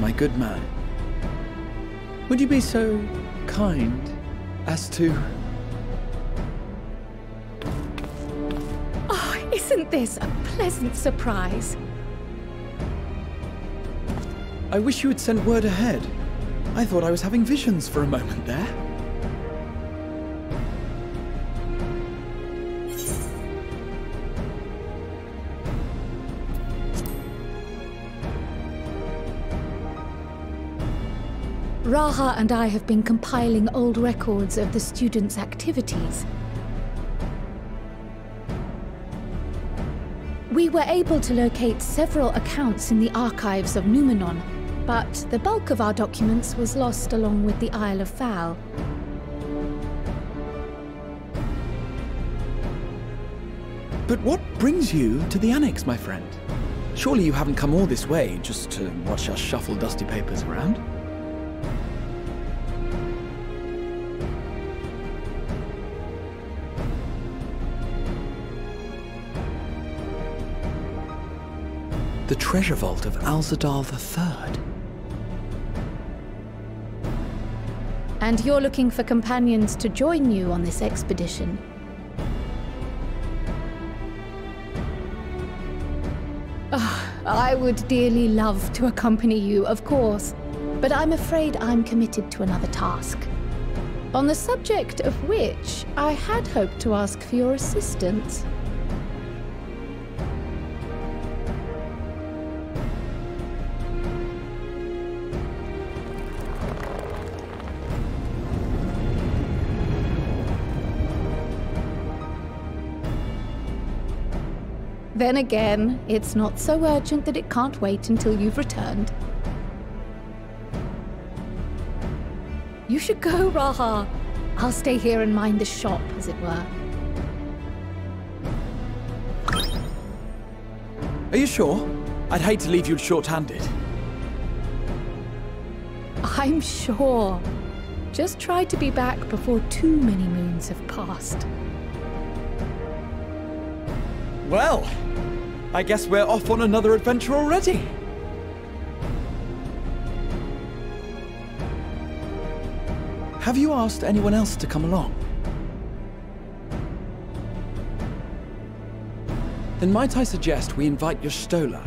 My good man. Would you be so kind as to... Oh, isn't this a pleasant surprise? I wish you had sent word ahead. I thought I was having visions for a moment there. Raha and I have been compiling old records of the students' activities. We were able to locate several accounts in the archives of Noumenon, but the bulk of our documents was lost along with the Isle of Val. But what brings you to the Annex, my friend? Surely you haven't come all this way just to watch us shuffle dusty papers around? The treasure vault of Alzadaal III. And you're looking for companions to join you on this expedition. Ah, I would dearly love to accompany you, of course, but I'm afraid I'm committed to another task. On the subject of which I had hoped to ask for your assistance. Then again, it's not so urgent that it can't wait until you've returned. You should go, Raha. I'll stay here and mind the shop, as it were. Are you sure? I'd hate to leave you short-handed. I'm sure. Just try to be back before too many moons have passed. Well, I guess we're off on another adventure already. Have you asked anyone else to come along? Then might I suggest we invite Y'shtola?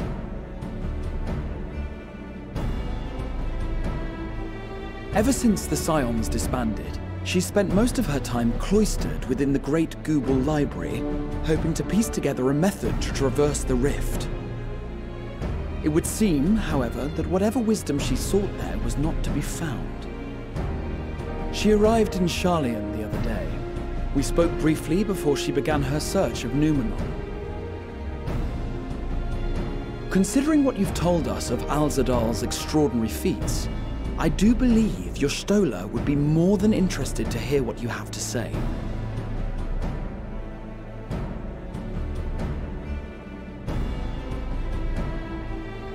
Ever since the Scions disbanded, she spent most of her time cloistered within the Great Gubal Library, hoping to piece together a method to traverse the rift. It would seem, however, that whatever wisdom she sought there was not to be found. She arrived in Sharlayan the other day. We spoke briefly before she began her search of Noumenon. Considering what you've told us of Alzadaal's extraordinary feats, I do believe Y'shtola would be more than interested to hear what you have to say.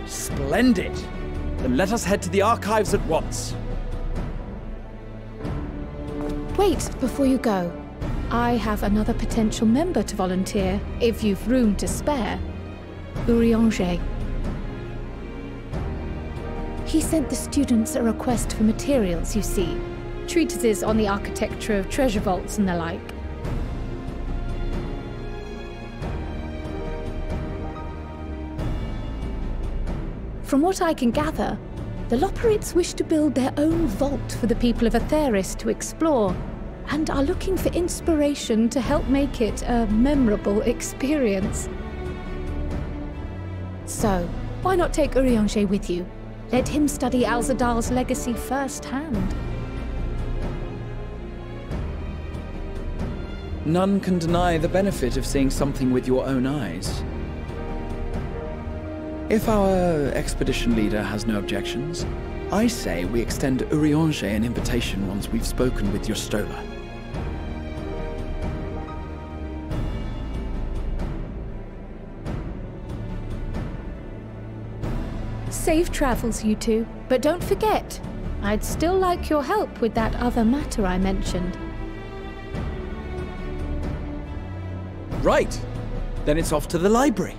Splendid! Then let us head to the archives at once. Wait before you go. I have another potential member to volunteer, if you've room to spare. Urianger. He sent the students a request for materials, you see. Treatises on the architecture of treasure vaults and the like. From what I can gather, the Loporrits wish to build their own vault for the people of Etheirys to explore, and are looking for inspiration to help make it a memorable experience. So, why not take Urianger with you? Let him study Alzadaal's legacy firsthand. None can deny the benefit of seeing something with your own eyes. If our expedition leader has no objections, I say we extend Urianger an invitation once we've spoken with your Safe travels, you two. But don't forget, I'd still like your help with that other matter I mentioned. Right. Then it's off to the library.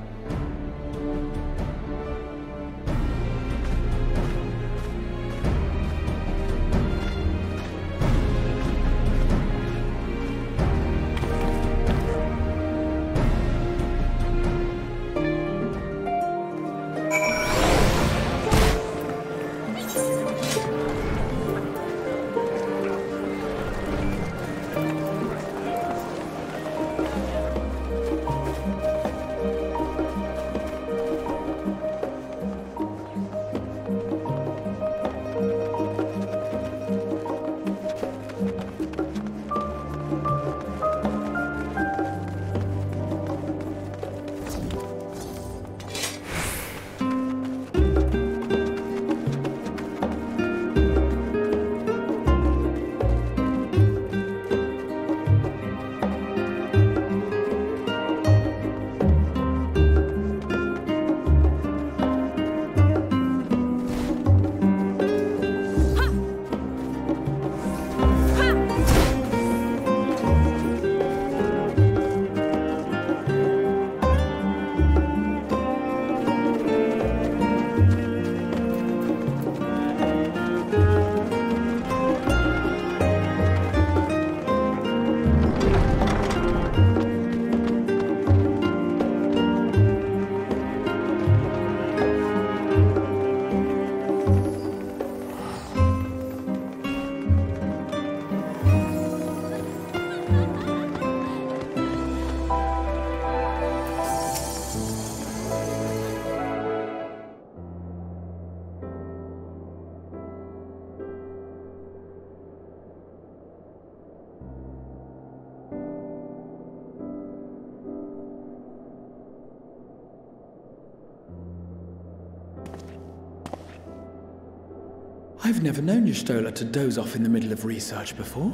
I've never known Y'shtola to doze off in the middle of research before.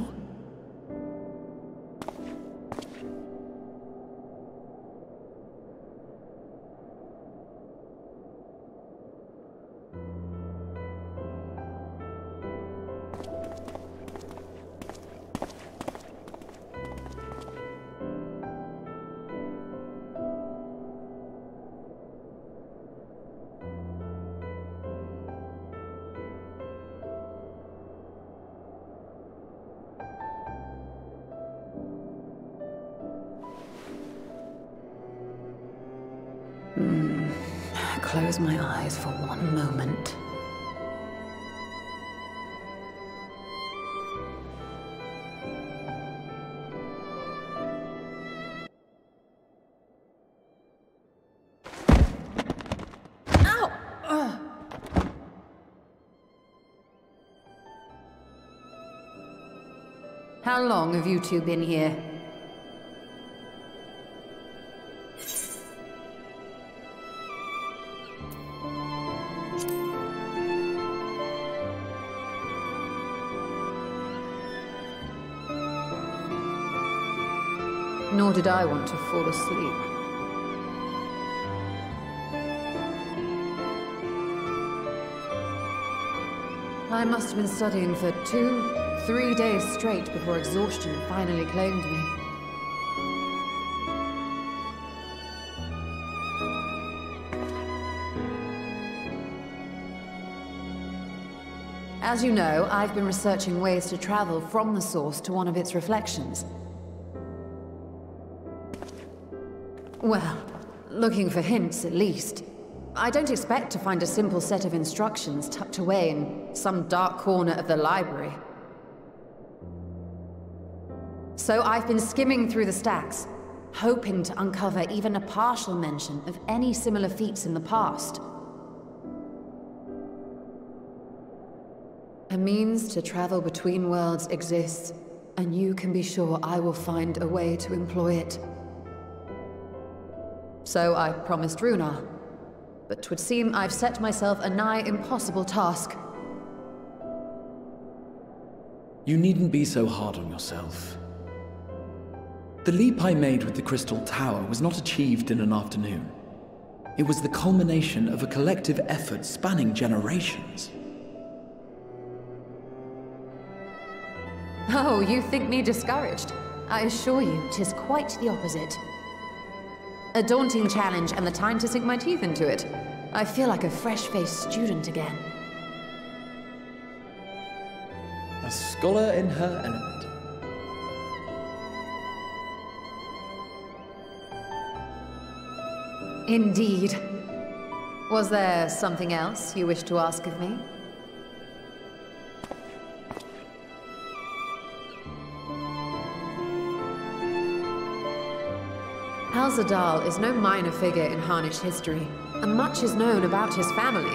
Close my eyes for one moment. How long have you two been here? Nor did I want to fall asleep. I must have been studying for two, three days straight before exhaustion finally claimed me. As you know, I've been researching ways to travel from the source to one of its reflections. Well, looking for hints at least. I don't expect to find a simple set of instructions tucked away in some dark corner of the library. So I've been skimming through the stacks, hoping to uncover even a partial mention of any similar feats in the past. A means to travel between worlds exists, and you can be sure I will find a way to employ it. So I promised Runar. But twould seem I've set myself a nigh impossible task. You needn't be so hard on yourself. The leap I made with the Crystal Tower was not achieved in an afternoon. It was the culmination of a collective effort spanning generations. Oh, you think me discouraged? I assure you, tis quite the opposite. A daunting challenge and the time to sink my teeth into it. I feel like a fresh-faced student again. A scholar in her element. Indeed. Was there something else you wished to ask of me? Alzadaal is no minor figure in Harnish history, and much is known about his family.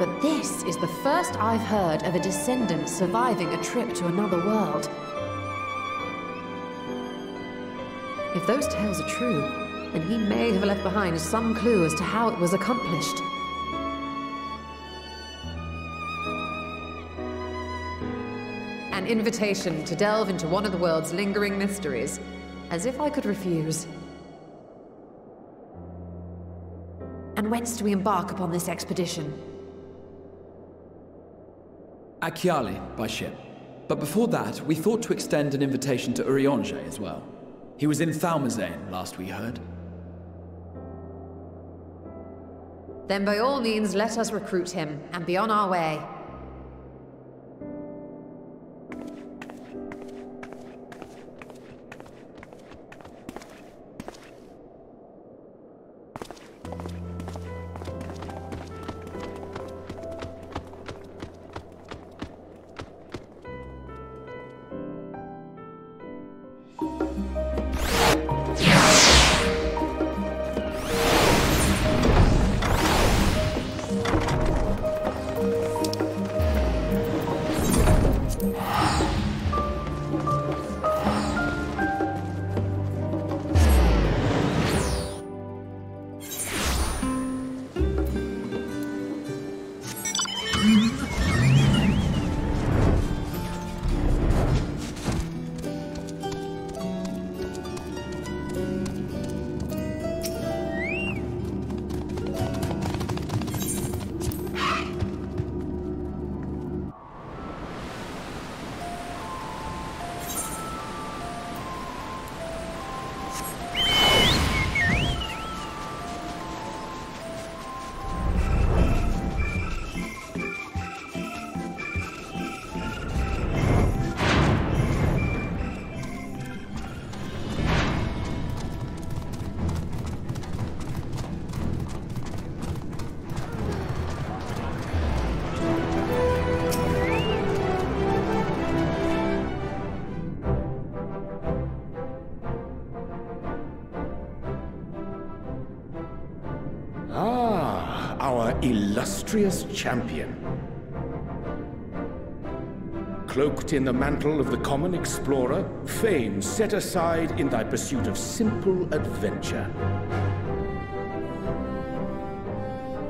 But this is the first I've heard of a descendant surviving a trip to another world. If those tales are true, then he may have left behind some clue as to how it was accomplished. An invitation to delve into one of the world's lingering mysteries. As if I could refuse. And whence do we embark upon this expedition? Akhiali, by ship. But before that, we thought to extend an invitation to Urianger as well. He was in Thalmazane, last we heard. Then by all means, let us recruit him, and be on our way. Illustrious champion. Cloaked in the mantle of the common explorer, fame set aside in thy pursuit of simple adventure.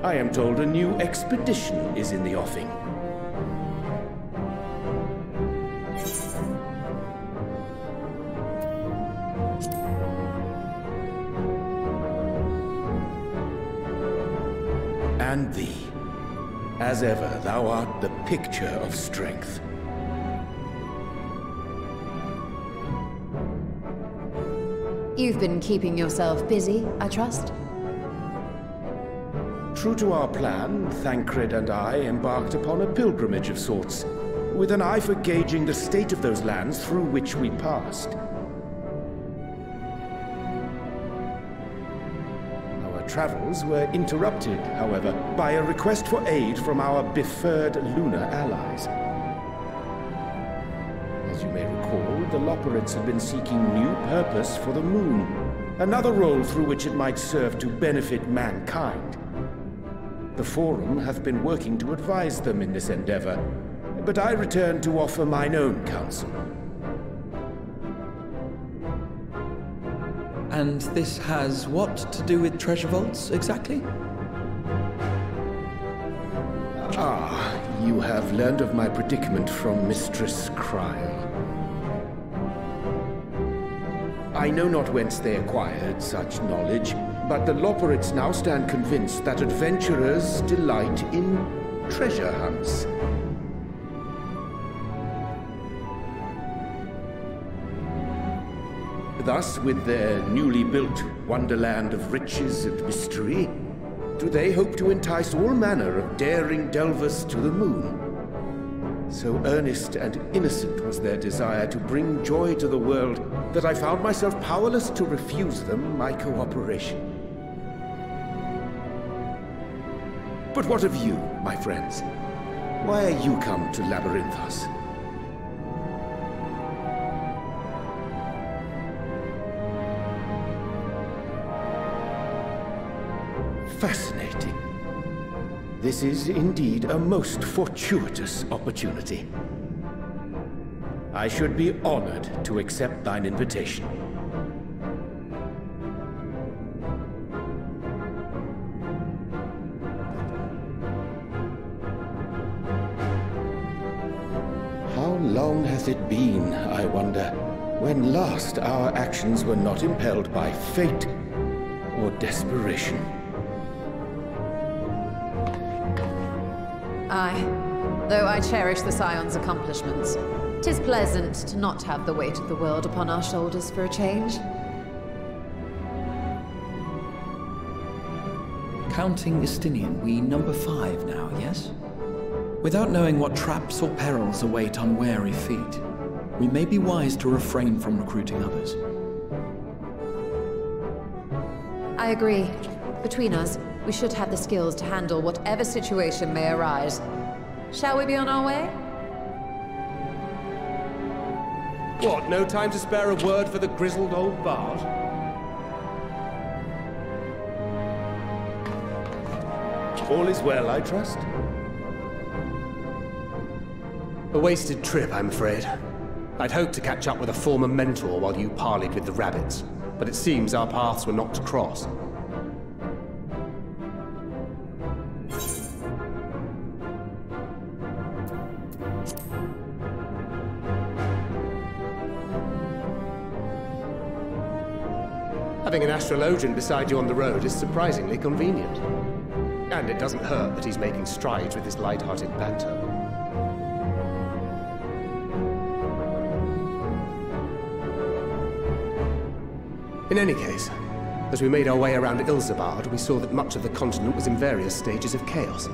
I am told a new expedition is in the offing. And thee. As ever, thou art the picture of strength. You've been keeping yourself busy, I trust? True to our plan, Thancred and I embarked upon a pilgrimage of sorts, with an eye for gauging the state of those lands through which we passed. Our travels were interrupted, however, by a request for aid from our befurred lunar allies. As you may recall, the Loporrits had been seeking new purpose for the moon, another role through which it might serve to benefit mankind. The Forum hath been working to advise them in this endeavor, but I return to offer mine own counsel. And this has what to do with treasure vaults, exactly? Ah, you have learned of my predicament from Mistress Krile. I know not whence they acquired such knowledge, but the Loporrits now stand convinced that adventurers delight in treasure hunts. Thus, with their newly built wonderland of riches and mystery, do they hope to entice all manner of daring delvers to the moon. So earnest and innocent was their desire to bring joy to the world that I found myself powerless to refuse them my cooperation. But what of you, my friends? Why are you come to Labyrinthos? Fascinating. This is indeed a most fortuitous opportunity. I should be honored to accept thine invitation. How long has it been, I wonder, when last our actions were not impelled by fate or desperation? Aye. Though I cherish the Scion's accomplishments, tis pleasant to not have the weight of the world upon our shoulders for a change. Counting Estinian, we number five now, yes? Without knowing what traps or perils await unwary feet, we may be wise to refrain from recruiting others. I agree. Between us, we should have the skills to handle whatever situation may arise. Shall we be on our way? What, no time to spare a word for the grizzled old bard? All is well, I trust? A wasted trip, I'm afraid. I'd hoped to catch up with a former mentor while you parleyed with the rabbits, but it seems our paths were not to cross. Having an astrologian beside you on the road is surprisingly convenient. And it doesn't hurt that he's making strides with his light-hearted banter. In any case, as we made our way around Ilsabard, we saw that much of the continent was in various stages of chaos.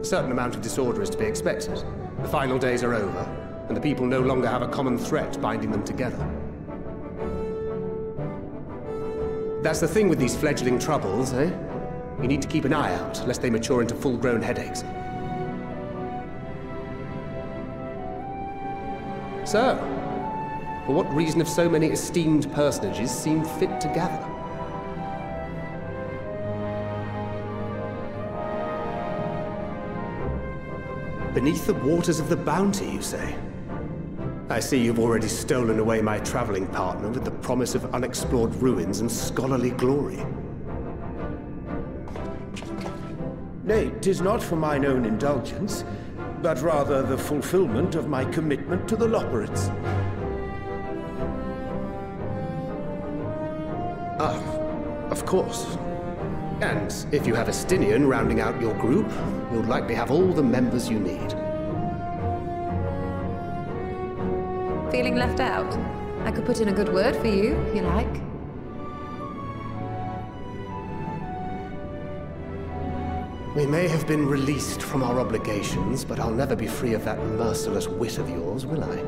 A certain amount of disorder is to be expected. The final days are over, and the people no longer have a common threat binding them together. That's the thing with these fledgling troubles, eh? You need to keep an eye out, lest they mature into full-grown headaches. So, for what reason have so many esteemed personages seemed fit to gather? Beneath the waters of the bounty, you say? I see you've already stolen away my traveling partner with the promise of unexplored ruins and scholarly glory. Nay, tis not for mine own indulgence, but rather the fulfillment of my commitment to the Loporrits. Ah, of course. And if you have Estinian rounding out your group, you'll likely have all the members you need. Feeling left out? I could put in a good word for you, if you like. We may have been released from our obligations, but I'll never be free of that merciless wit of yours, will I?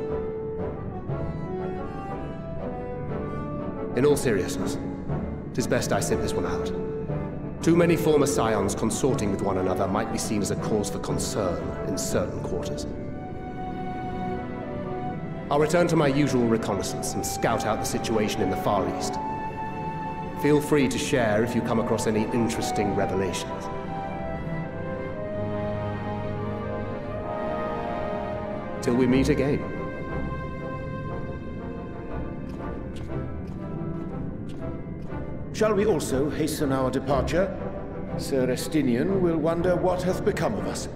In all seriousness, it is best I sit this one out. Too many former scions consorting with one another might be seen as a cause for concern in certain quarters. I'll return to my usual reconnaissance and scout out the situation in the Far East. Feel free to share if you come across any interesting revelations. Till we meet again. Shall we also hasten our departure? Sir Estinian will wonder what hath become of us.